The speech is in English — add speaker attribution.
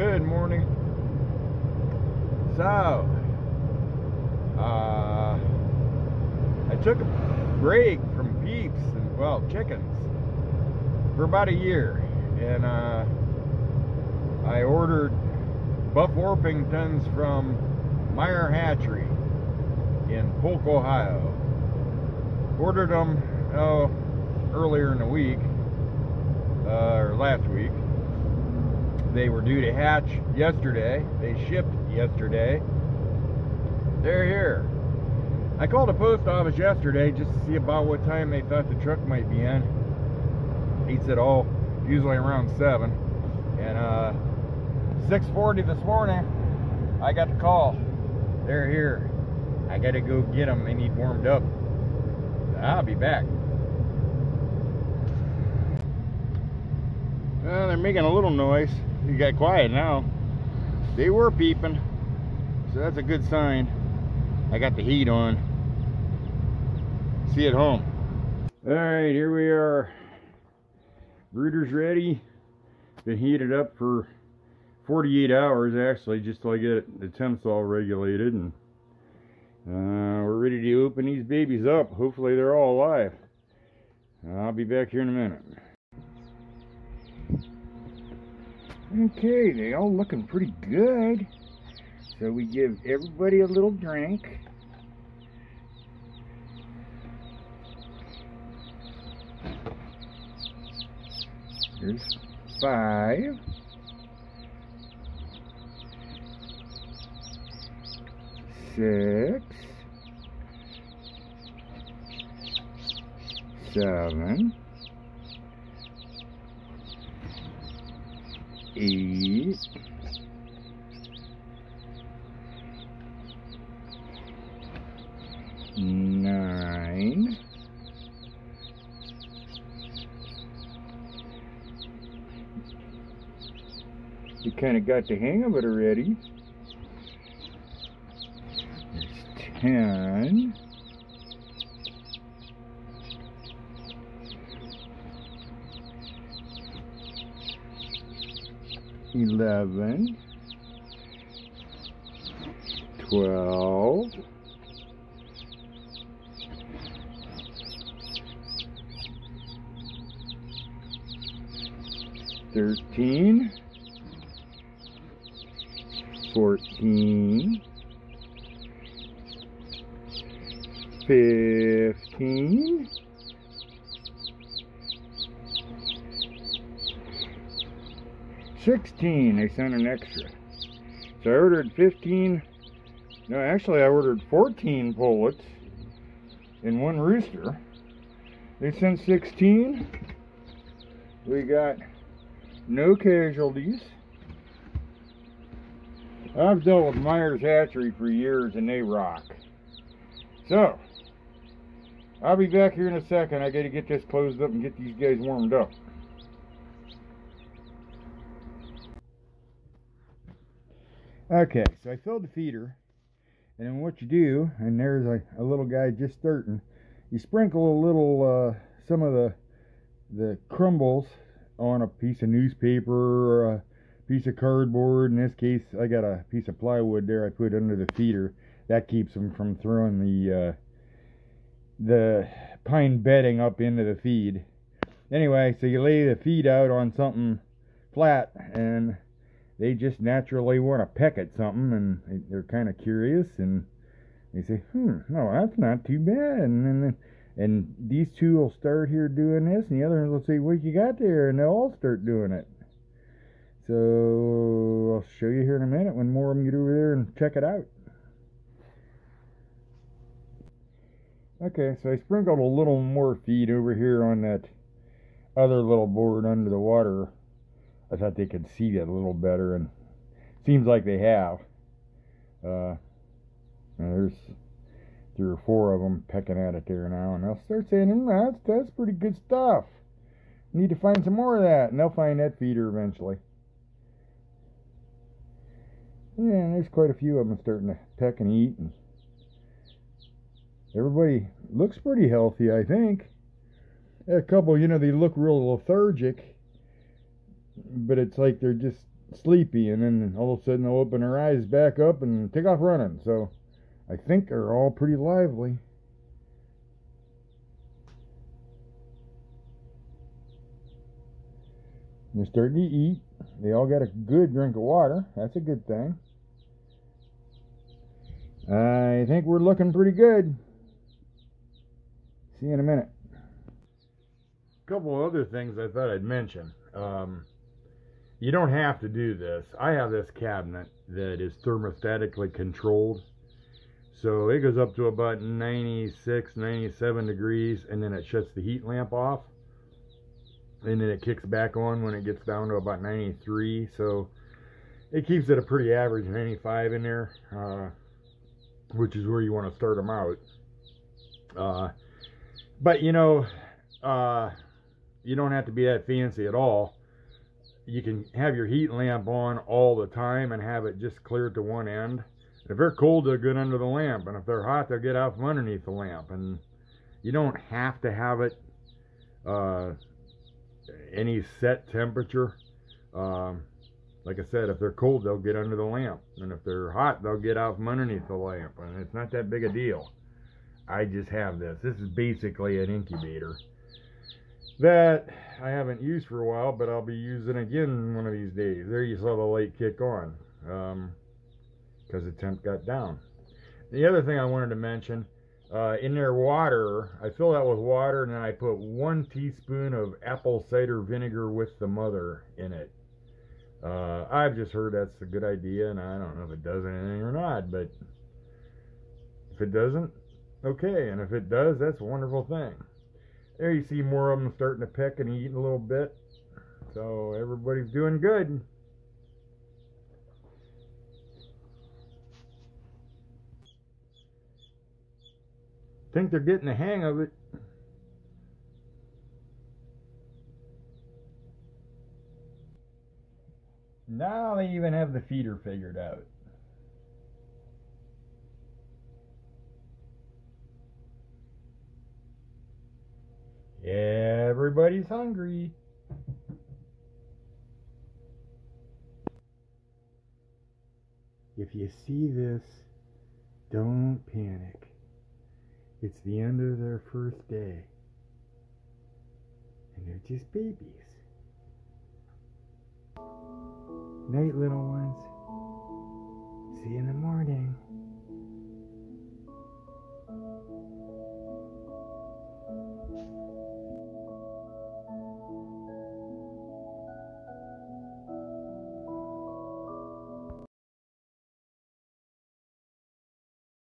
Speaker 1: Good morning. So, uh, I took a break from peeps and, well, chickens for about a year. And uh, I ordered Buff Orpingtons from Meyer Hatchery in Polk, Ohio. Ordered them oh, earlier in the week, uh, or last week. They were due to hatch yesterday. They shipped yesterday. They're here. I called the post office yesterday just to see about what time they thought the truck might be in. He said, oh, usually around 7. And uh, 6.40 this morning, I got the call. They're here. I got to go get them. They need warmed up. I'll be back. They're making a little noise. You got quiet now. They were peeping, so that's a good sign. I got the heat on. See you at home. All right, here we are. Brooder's ready. Been heated up for 48 hours actually, just till I get the temps all regulated, and uh, we're ready to open these babies up. Hopefully they're all alive. I'll be back here in a minute. Okay, they all looking pretty good. So we give everybody a little drink. There's five. Six. Seven. Eight, nine, you kind of got the hang of it already. There's ten. Eleven, twelve, thirteen, fourteen, fifteen. 16 they sent an extra. So I ordered 15 no actually I ordered 14 pullets in one rooster. They sent 16 we got no casualties. I've dealt with Myers Hatchery for years and they rock. So I'll be back here in a second. I gotta get this closed up and get these guys warmed up Okay, so I filled the feeder, and then what you do, and there's a, a little guy just starting, you sprinkle a little, uh, some of the, the crumbles on a piece of newspaper or a piece of cardboard. In this case, I got a piece of plywood there I put under the feeder. That keeps them from throwing the, uh, the pine bedding up into the feed. Anyway, so you lay the feed out on something flat and they just naturally want to peck at something and they're kind of curious and they say, hmm, no, that's not too bad. And then, and these two will start here doing this and the other ones will say, what you got there? And they'll all start doing it. So I'll show you here in a minute when more of them get over there and check it out. Okay, so I sprinkled a little more feed over here on that other little board under the water I thought they could see it a little better, and seems like they have. Uh, there's three or four of them pecking at it there now, and they'll start saying, mm, "That's that's pretty good stuff. Need to find some more of that," and they'll find that feeder eventually. Yeah, and there's quite a few of them starting to peck and eat, and everybody looks pretty healthy, I think. A couple, you know, they look real lethargic but it's like they're just sleepy, and then all of a sudden they'll open their eyes back up and take off running. So I think they're all pretty lively. They're starting to eat. They all got a good drink of water. That's a good thing. I think we're looking pretty good. See you in a minute. A couple other things I thought I'd mention. Um, you don't have to do this. I have this cabinet that is thermostatically controlled. So it goes up to about 96, 97 degrees, and then it shuts the heat lamp off. And then it kicks back on when it gets down to about 93. So it keeps it a pretty average 95 in there, uh, which is where you want to start them out. Uh, but you know, uh, you don't have to be that fancy at all. You can have your heat lamp on all the time and have it just clear to one end. If they're cold, they'll get under the lamp, and if they're hot, they'll get out from underneath the lamp. And you don't have to have it uh, any set temperature. Um, like I said, if they're cold, they'll get under the lamp, and if they're hot, they'll get out from underneath the lamp, and it's not that big a deal. I just have this. This is basically an incubator that I haven't used for a while, but I'll be using again one of these days. There you saw the light kick on because um, the temp got down. The other thing I wanted to mention, uh, in their water, I fill that with water and then I put one teaspoon of apple cider vinegar with the mother in it. Uh, I've just heard that's a good idea, and I don't know if it does anything or not, but if it doesn't, okay, and if it does, that's a wonderful thing. There you see more of them starting to pick and eat a little bit. So everybody's doing good. Think they're getting the hang of it. Now they even have the feeder figured out. Everybody's hungry. If you see this, don't panic. It's the end of their first day. And they're just babies. Night, little ones. See you in the morning.